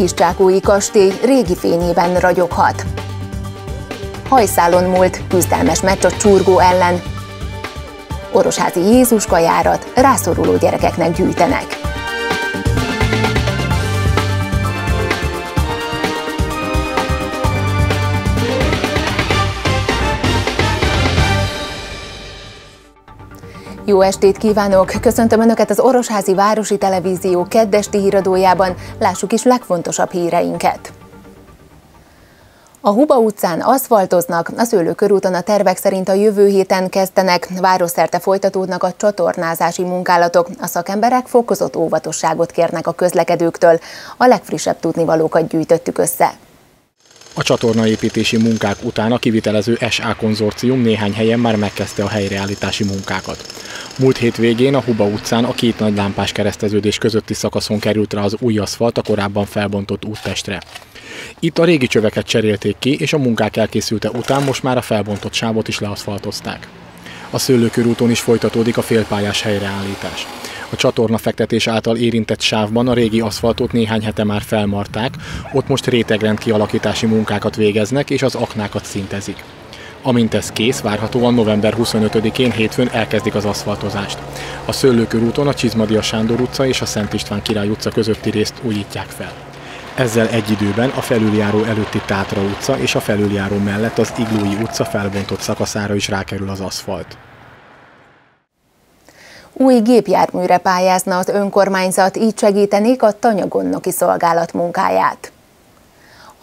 Kiscsákói kastély régi fényében ragyoghat. Hajszálon múlt küzdelmes meccs a csurgó ellen. Orosházi Jézus kajárat rászoruló gyerekeknek gyűjtenek. Jó estét kívánok! Köszöntöm Önöket az Orosházi Városi Televízió keddesti híradójában. Lássuk is legfontosabb híreinket. A Huba utcán aszfaltoznak, a szőlőkörúton a tervek szerint a jövő héten kezdenek, városszerte folytatódnak a csatornázási munkálatok. A szakemberek fokozott óvatosságot kérnek a közlekedőktől. A legfrissebb tudnivalókat gyűjtöttük össze. A csatornaépítési munkák után a kivitelező SA konzorcium néhány helyen már megkezdte a helyreállítási munkákat. Múlt hét a Huba utcán a két nagy lámpás kereszteződés közötti szakaszon került rá az új aszfalt a korábban felbontott úttestre. Itt a régi csöveket cserélték ki, és a munkák elkészülte után most már a felbontott sávot is leaszfaltozták. A szőlőkörúton is folytatódik a félpályás helyreállítás. A csatorna fektetés által érintett sávban a régi aszfaltot néhány hete már felmarták, ott most rétegrend kialakítási munkákat végeznek és az aknákat szintezik. Amint ez kész, várhatóan november 25-én hétfőn elkezdik az aszfaltozást. A Szőlőkörúton a Csizmadia Sándor utca és a Szent István Király utca közötti részt újítják fel. Ezzel egy időben a felüljáró előtti Tátra utca és a felüljáró mellett az Iglói utca felbontott szakaszára is rákerül az aszfalt. Új gépjárműre pályázna az önkormányzat, így segítenék a tanyagonnoki szolgálat munkáját.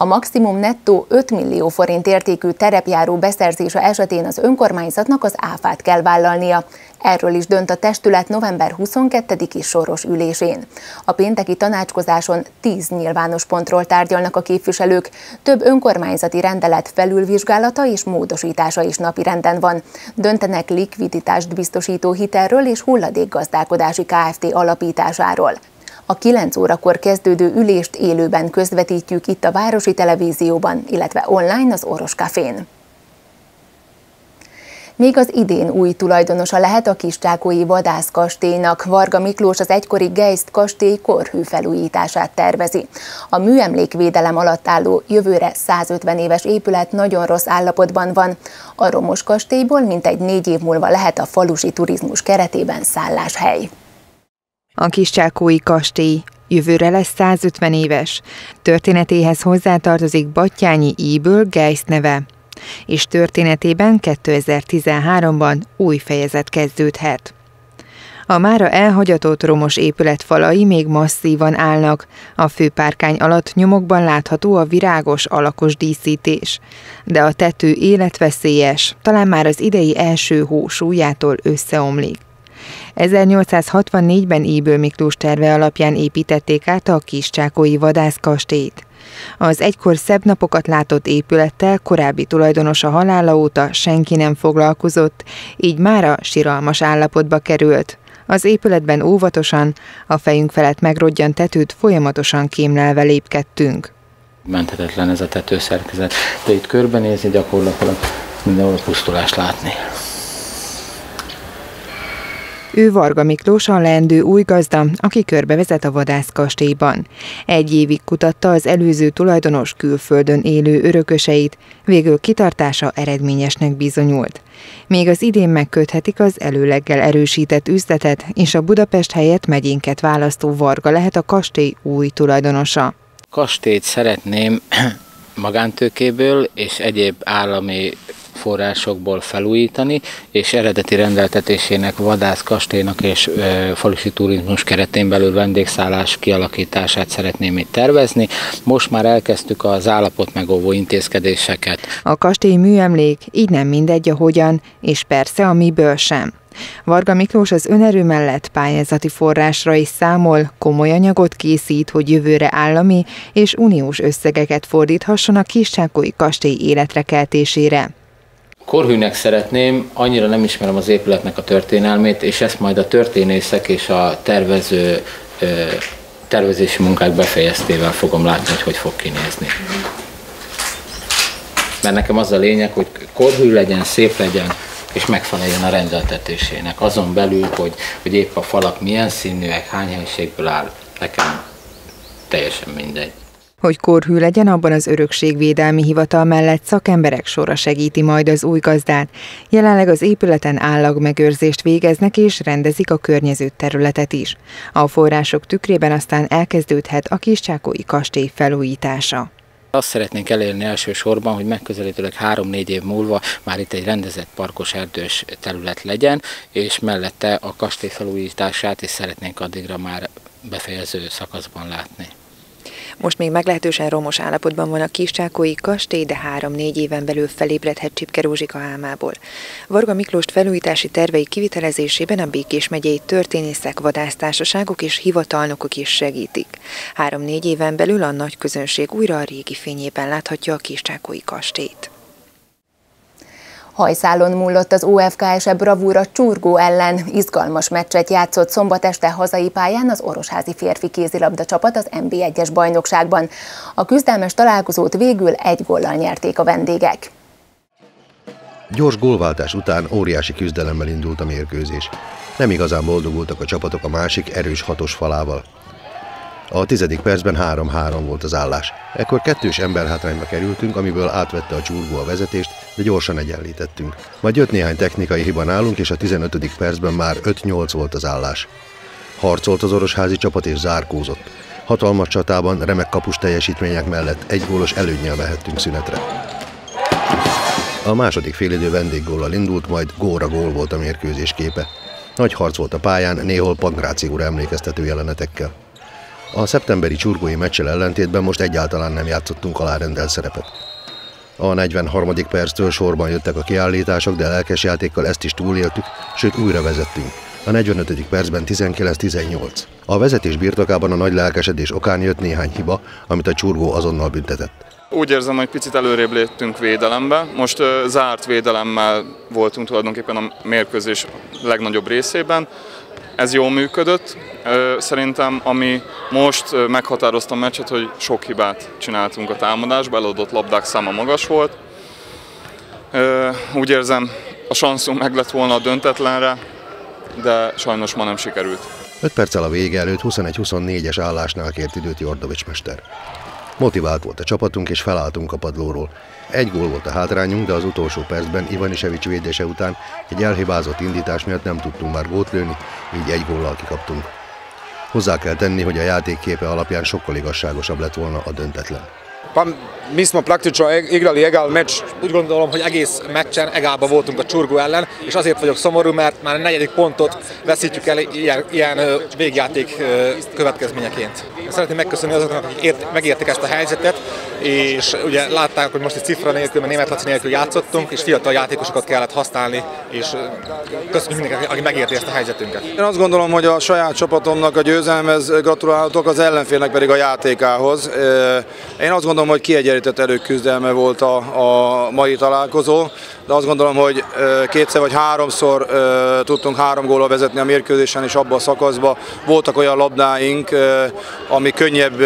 A maximum nettó 5 millió forint értékű terepjáró beszerzése esetén az önkormányzatnak az áfát kell vállalnia. Erről is dönt a testület november 22-i soros ülésén. A pénteki tanácskozáson 10 nyilvános pontról tárgyalnak a képviselők. Több önkormányzati rendelet felülvizsgálata és módosítása is napirenden van. Döntenek likviditást biztosító hitelről és hulladékgazdálkodási KFT alapításáról. A 9 órakor kezdődő ülést élőben közvetítjük itt a Városi Televízióban, illetve online az Oros Cafén. Még az idén új tulajdonosa lehet a Kiscsákói vadászkastélynak. Varga Miklós az egykori Geist kastély korhű felújítását tervezi. A műemlékvédelem alatt álló jövőre 150 éves épület nagyon rossz állapotban van. A romos kastélyból mintegy négy év múlva lehet a falusi turizmus keretében szálláshely. A Kiscsákói kastély jövőre lesz 150 éves. Történetéhez hozzátartozik Battyányi Íből Geist neve, és történetében 2013-ban új fejezet kezdődhet. A mára elhagyatott romos épület falai még masszívan állnak, a főpárkány alatt nyomokban látható a virágos alakos díszítés. De a tető életveszélyes, talán már az idei első hó súlyától összeomlik. 1864-ben Íből Miklós terve alapján építették át a Kiscsákói vadászkastélyt. Az egykor szebb napokat látott épülettel korábbi tulajdonosa halála óta senki nem foglalkozott, így mára siralmas állapotba került. Az épületben óvatosan, a fejünk felett megrodjan tetőt folyamatosan kémlelve lépkedtünk. Menthetetlen ez a tetőszerkezet, de itt körbenézni gyakorlatilag mindenhol pusztulást látni. Ő Varga Miklós a leendő új gazda, aki körbevezet a vadászkastélyban. Egy évig kutatta az előző tulajdonos külföldön élő örököseit, végül kitartása eredményesnek bizonyult. Még az idén megköthetik az előleggel erősített üzletet, és a Budapest helyett megyénket választó Varga lehet a kastély új tulajdonosa. Kastélyt szeretném magántőkéből és egyéb állami forrásokból felújítani, és eredeti rendeltetésének vadász kastélynak és e, falusi turizmus keretén belül vendégszállás kialakítását szeretném itt tervezni. Most már elkezdtük az állapot megóvó intézkedéseket. A kastély műemlék, így nem mindegy a hogyan, és persze a miből sem. Varga Miklós az önerő mellett pályázati forrásra is számol, komoly anyagot készít, hogy jövőre állami és uniós összegeket fordíthasson a Kiscsákói kastély életre keltésére. Korhűnek szeretném, annyira nem ismerem az épületnek a történelmét, és ezt majd a történészek és a tervező tervezési munkák befejeztével fogom látni, hogy hogy fog kinézni. Mert nekem az a lényeg, hogy korhű legyen, szép legyen, és megfeleljen a rendeltetésének. Azon belül, hogy, hogy épp a falak milyen színűek, hány helységből áll, nekem teljesen mindegy. Hogy korhű legyen, abban az örökségvédelmi hivatal mellett szakemberek sora segíti majd az új gazdát. Jelenleg az épületen állagmegőrzést végeznek és rendezik a környező területet is. A források tükrében aztán elkezdődhet a Kiscsákói kastély felújítása. Azt szeretnénk elérni elsősorban, hogy megközelítőleg három-négy év múlva már itt egy rendezett parkos erdős terület legyen, és mellette a kastély felújítását is szeretnénk addigra már befejező szakaszban látni. Most még meglehetősen romos állapotban van a Kiscsákói kastély, de három-négy éven belül felébredhet Csipke Rózsika álmából. Varga Miklóst felújítási tervei kivitelezésében a Békés megyei történészek, vadásztársaságok és hivatalnokok is segítik. Három-négy éven belül a nagy közönség újra a régi fényében láthatja a Kiscsákói kastélyt. Hajszálon múlott az OFKS-e bravúra Csurgó ellen. Izgalmas meccset játszott szombat este hazai pályán az orosházi férfi kézilabda csapat az NB1-es bajnokságban. A küzdelmes találkozót végül egy góllal nyerték a vendégek. Gyors gólváltás után óriási küzdelemmel indult a mérkőzés. Nem igazán boldogultak a csapatok a másik erős hatos falával. A tizedik percben 3-3 volt az állás. Ekkor kettős emberhátrányba kerültünk, amiből átvette a csurgó a vezetést, de gyorsan egyenlítettünk. Majd jött néhány technikai hiba nálunk, és a 15. percben már 5-8 volt az állás. Harcolt az orosházi csapat és zárkózott. Hatalmas csatában remek kapus teljesítmények mellett egy gólos előnyel mehettünk szünetre. A második félidő vendéggóllal indult, majd góra gól volt a mérkőzés képe. Nagy harc volt a pályán, néhol Pangrációra emlékeztető jelenetekkel. A szeptemberi csurgói meccsel ellentétben most egyáltalán nem játszottunk alárendelt szerepet. A 43. perctől sorban jöttek a kiállítások, de lelkes játékkal ezt is túléltük, sőt újra vezettünk. A 45. percben 19-18. A vezetés birtokában a nagy lelkesedés okán jött néhány hiba, amit a csurgó azonnal büntetett. Úgy érzem, hogy picit előrébb léptünk védelembe. Most zárt védelemmel voltunk tulajdonképpen a mérkőzés legnagyobb részében ez jól működött. Szerintem, ami most meghatározta a meccset, hogy sok hibát csináltunk a támadásba, eladott labdák száma magas volt. Úgy érzem, a sanszunk meg lett volna a döntetlenre, de sajnos ma nem sikerült. 5 perccel a vége előtt 21-24-es állásnál kért időt Jordovics mester. Motivált volt a csapatunk, és felálltunk a padlóról. Egy gól volt a hátrányunk, de az utolsó percben Ivanisevics védése után egy elhibázott indítás miatt nem tudtunk már gót lőni, így egy góllal kikaptunk. Hozzá kell tenni, hogy a játék képe alapján sokkal igazságosabb lett volna a döntetlen. Pa mi smo praktično igrali egal meccs. Úgy gondolom, hogy egész meccsen egálba voltunk a csurgó ellen, és azért vagyok szomorú, mert már a negyedik pontot veszítjük el ilyen, ilyen végjáték következményeként. Szeretném megköszönni azoknak, akik ért, megértik ezt a helyzetet, és ugye látták, hogy most egy cifra nélkül, mert német laci nélkül játszottunk, és fiatal játékosokat kellett használni, és köszönjük mindenkinek, aki megérti ezt a helyzetünket. Én azt gondolom, hogy a saját csapatomnak a győzelmez gratulálhatok, az ellenfélnek pedig a játékához. Én azt gondolom, hogy kiegyenlített erőküzdelme volt a, a mai találkozó, de azt gondolom, hogy kétszer vagy háromszor tudtunk három góla vezetni a mérkőzésen, és abban a szakaszban voltak olyan labdáink, ami könnyebb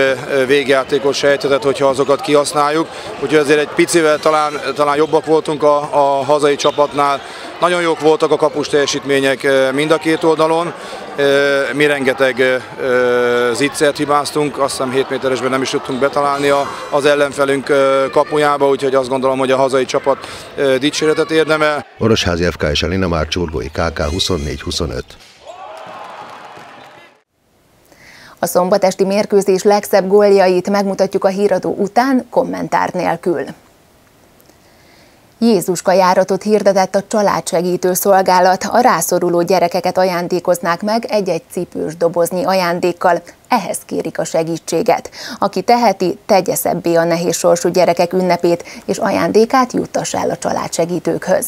végjátékos sejtetett, hogyha azokat kihasználjuk. Úgyhogy azért egy picivel talán, talán jobbak voltunk a, a hazai csapatnál. Nagyon jók voltak a kapus teljesítmények mind a két oldalon. Mi rengeteg zicsert hibáztunk, azt hiszem 7 méteresben nem is tudtunk betalálni az ellenfelünk kapujába, úgyhogy azt gondolom, hogy a hazai csapat dicséretet érdemel. Orosházi FKS Elina már Csurgói KK 24-25. A szombatesti mérkőzés legszebb góljait megmutatjuk a híradó után kommentár nélkül. Jézuska járatot hirdetett a családsegítő szolgálat. A rászoruló gyerekeket ajándékoznák meg egy-egy cipős doboznyi ajándékkal. Ehhez kérik a segítséget. Aki teheti, tegye szebbé a nehéz sorsú gyerekek ünnepét, és ajándékát juttass el a családsegítőkhöz.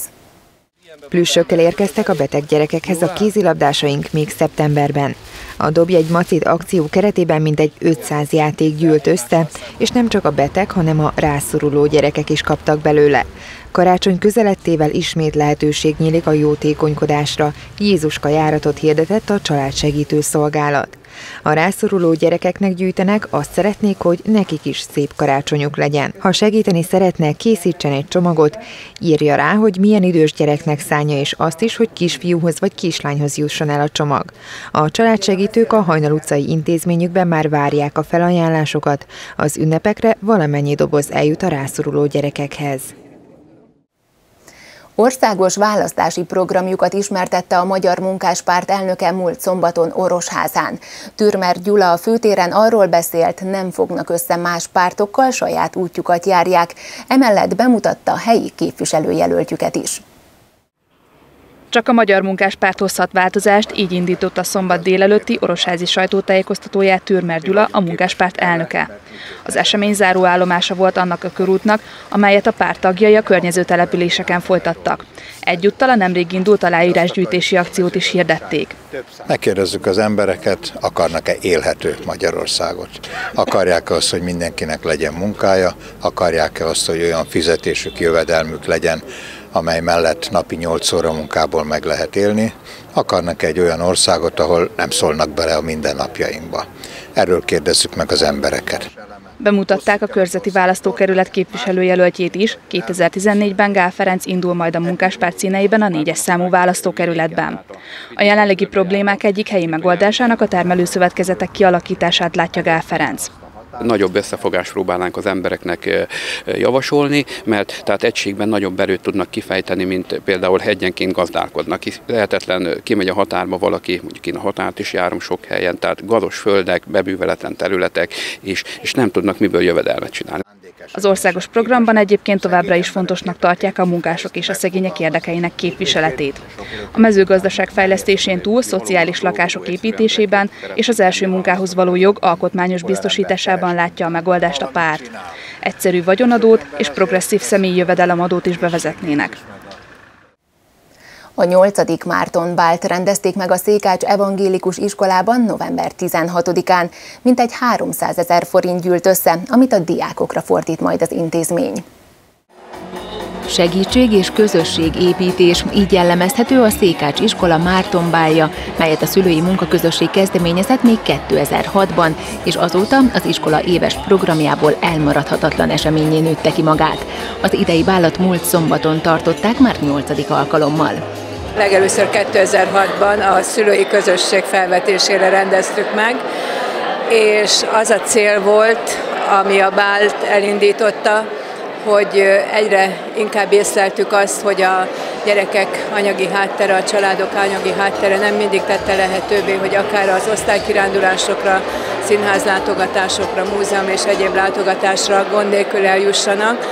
Plüssökkel érkeztek a beteg gyerekekhez a kézilabdásaink még szeptemberben. A Dobj egy macit akció keretében mintegy 500 játék gyűlt össze, és nem csak a beteg, hanem a rászoruló gyerekek is kaptak belőle. Karácsony közelettével ismét lehetőség nyílik a jótékonykodásra. Jézuska járatot hirdetett a családsegítő szolgálat. A rászoruló gyerekeknek gyűjtenek, azt szeretnék, hogy nekik is szép karácsonyuk legyen. Ha segíteni szeretne, készítsen egy csomagot, írja rá, hogy milyen idős gyereknek szánja, és azt is, hogy kisfiúhoz vagy kislányhoz jusson el a csomag. A családsegítők a Hajnal utcai intézményükben már várják a felajánlásokat. Az ünnepekre valamennyi doboz eljut a rászoruló gyerekekhez. Országos választási programjukat ismertette a Magyar Munkáspárt elnöke múlt szombaton Orosházán. Türmer Gyula a főtéren arról beszélt, nem fognak össze más pártokkal, saját útjukat járják. Emellett bemutatta helyi képviselőjelöltjüket is. Csak a Magyar Munkáspárt hozhat változást, így indította szombat délelőtti orosházi sajtótájékoztatóját Türmer Gyula, a munkáspárt elnöke. Az esemény záró állomása volt annak a körútnak, amelyet a párt tagjai a környező településeken folytattak. Egyúttal a nemrég indult aláírásgyűjtési akciót is hirdették. Megkérdezzük az embereket, akarnak-e élhető Magyarországot? Akarják azt, hogy mindenkinek legyen munkája? Akarják-e azt, hogy olyan fizetésük, jövedelmük legyen, amely mellett napi 8 óra munkából meg lehet élni, akarnak egy olyan országot, ahol nem szólnak bele a mindennapjainkba. Erről kérdezzük meg az embereket. Bemutatták a körzeti választókerület képviselőjelöltjét is. 2014-ben Gál Ferenc indul majd a munkáspárt színeiben a négyes számú választókerületben. A jelenlegi problémák egyik helyi megoldásának a termelőszövetkezetek kialakítását látja Gál Ferenc nagyobb összefogást próbálnánk az embereknek javasolni, mert tehát egységben nagyobb erőt tudnak kifejteni, mint például hegyenként gazdálkodnak. Lehetetlen, kimegy a határba valaki, mondjuk én a határt is járom sok helyen, tehát gazos földek, bebűveletlen területek, és, és nem tudnak miből jövedelmet csinálni. Az országos programban egyébként továbbra is fontosnak tartják a munkások és a szegények érdekeinek képviseletét. A mezőgazdaság fejlesztésén túl szociális lakások építésében és az első munkához való jog alkotmányos biztosításában látja a megoldást a párt. Egyszerű vagyonadót és progresszív személyi jövedelemadót is bevezetnének. A 8. Márton bált rendezték meg a Székács Evangélikus Iskolában november 16-án. Mintegy 300 ezer forint gyűlt össze, amit a diákokra fordít majd az intézmény. Segítség és közösségépítés, így jellemezhető a Székács iskola Mártonbálja, melyet a szülői munkaközösség kezdeményezett még 2006-ban, és azóta az iskola éves programjából elmaradhatatlan eseményé nőtte ki magát. Az idei bálat múlt szombaton tartották már 8. alkalommal. Legelőször 2006-ban a szülői közösség felvetésére rendeztük meg, és az a cél volt, ami a Bált elindította, hogy egyre inkább észleltük azt, hogy a gyerekek anyagi háttere, a családok anyagi háttere nem mindig tette lehetővé, hogy akár az osztálykirándulásokra, színházlátogatásokra, múzeum és egyéb látogatásra gond nélkül eljussanak,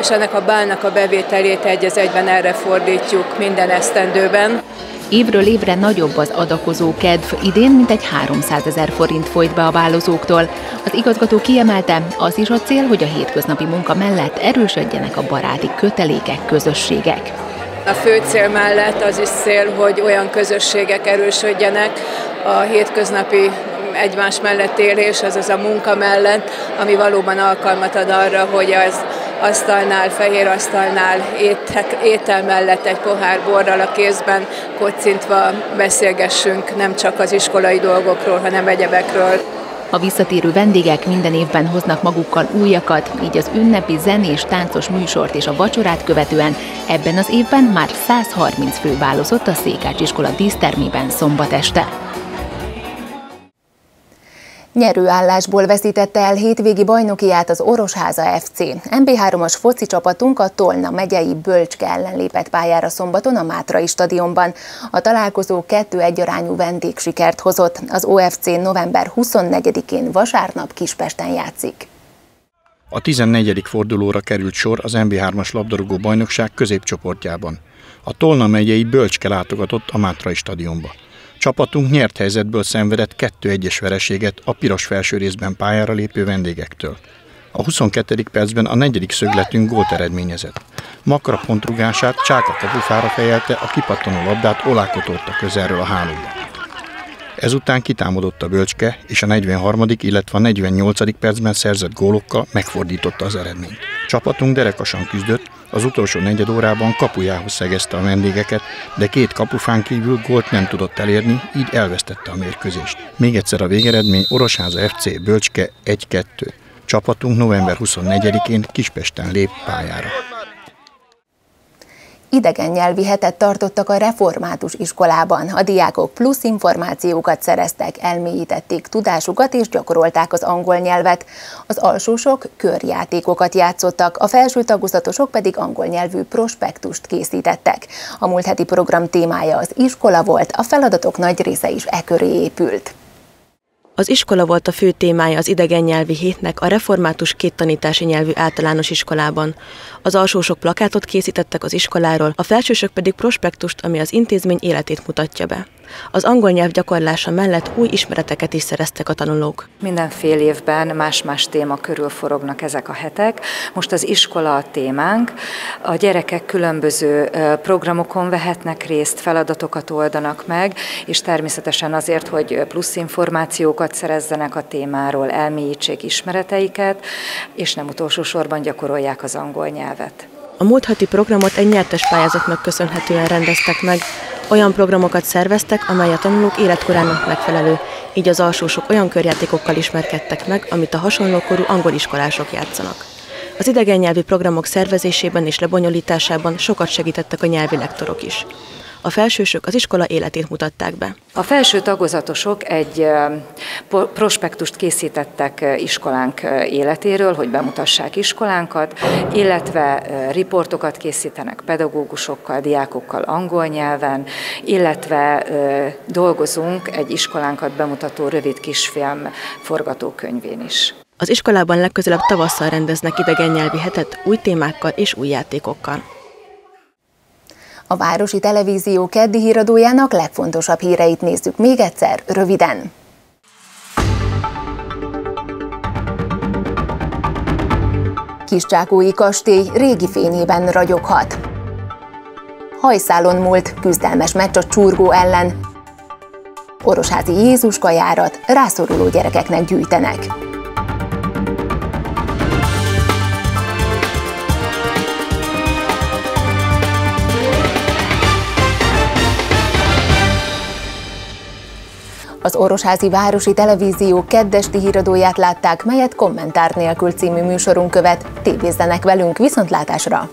és ennek a bálnak a bevételét egy az egyben erre fordítjuk minden esztendőben. Évről évre nagyobb az adakozó kedv, idén mintegy 300 ezer forint folyt be a bálozóktól. Az igazgató kiemelte, az is a cél, hogy a hétköznapi munka mellett erősödjenek a baráti kötelékek, közösségek. A fő cél mellett az is cél, hogy olyan közösségek erősödjenek a hétköznapi egymás mellett élés, azaz a munka mellett, ami valóban alkalmat ad arra, hogy az asztalnál, fehér asztalnál, étel mellett egy pohár borral a kézben kocintva beszélgessünk nem csak az iskolai dolgokról, hanem egyebekről. A visszatérő vendégek minden évben hoznak magukkal újakat, így az ünnepi zenés, táncos műsort és a vacsorát követően ebben az évben már 130 fő válozott a Székács iskola dísztermében szombat este. Nyerőállásból veszítette el hétvégi bajnokiát az Orosháza FC. MB3-as foci csapatunk a Tolna megyei Bölcske ellen lépett pályára szombaton a Mátrai stadionban. A találkozó 2-1 arányú vendégsikert hozott. Az OFC november 24-én vasárnap Kispesten játszik. A 14. fordulóra került sor az MB3-as labdarúgó bajnokság középcsoportjában. A Tolna megyei Bölcske látogatott a Mátrai stadionba. Csapatunk nyert helyzetből szenvedett 2-1-es vereséget a piros felső részben pályára lépő vendégektől. A 22. percben a negyedik szögletünk gólt eredményezett. Makra pontrugását Csáka kapufára fejelte, a kipattanó labdát olákotolt közelről a hálóba. Ezután kitámadott a bölcske, és a 43. illetve a 48. percben szerzett gólokkal megfordította az eredményt. Csapatunk derekasan küzdött, Az utolsó negyed órában kapujához szegezte a vendégeket, de két kapufán kívül gólt nem tudott elérni, így elvesztette a mérkőzést. Még egyszer a végeredmény Orosháza FC Bölcske 1-2. Csapatunk november 24-én Kispesten lép pályára idegen nyelvi hetet tartottak a református iskolában. A diákok plusz információkat szereztek, elmélyítették tudásukat és gyakorolták az angol nyelvet. Az alsósok körjátékokat játszottak, a felső tagozatosok pedig angol nyelvű prospektust készítettek. A múlt heti program témája az iskola volt, a feladatok nagy része is e köré épült. Az iskola volt a fő témája az idegen nyelvi hétnek a református két tanítási nyelvű általános iskolában. Az alsósok plakátot készítettek az iskoláról, a felsősök pedig prospektust, ami az intézmény életét mutatja be. Az angol nyelv gyakorlása mellett új ismereteket is szereztek a tanulók. Minden fél évben más-más téma körül forognak ezek a hetek. Most az iskola a témánk. A gyerekek különböző programokon vehetnek részt, feladatokat oldanak meg, és természetesen azért, hogy plusz információkat szerezzenek a témáról, elmélyítsék ismereteiket, és nem utolsó sorban gyakorolják az angol nyelvet. A múlt heti programot egy nyertes pályázatnak köszönhetően rendeztek meg. Olyan programokat szerveztek, amely a tanulók életkorának megfelelő, így az alsósok olyan körjátékokkal ismerkedtek meg, amit a hasonlókorú angol iskolások játszanak. Az idegen nyelvi programok szervezésében és lebonyolításában sokat segítettek a nyelvi lektorok is a felsősök az iskola életét mutatták be. A felső tagozatosok egy prospektust készítettek iskolánk életéről, hogy bemutassák iskolánkat, illetve riportokat készítenek pedagógusokkal, diákokkal angol nyelven, illetve dolgozunk egy iskolánkat bemutató rövid kisfilm forgatókönyvén is. Az iskolában legközelebb tavasszal rendeznek idegen nyelvi hetet új témákkal és új játékokkal. A Városi Televízió keddi híradójának legfontosabb híreit nézzük még egyszer, röviden. Kiscsákói kastély régi fényében ragyoghat. Hajszálon múlt küzdelmes meccs a csurgó ellen. Orosházi Jézus kajárat rászoruló gyerekeknek gyűjtenek. Az Orosházi Városi Televízió keddesti híradóját látták, melyet kommentár nélkül című műsorunk követ. Tévézzenek velünk viszontlátásra!